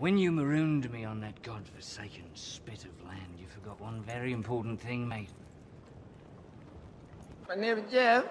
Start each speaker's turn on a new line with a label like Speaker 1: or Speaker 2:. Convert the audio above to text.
Speaker 1: When you marooned me on that godforsaken spit of land, you forgot one very important thing, mate.
Speaker 2: My name is Jeff.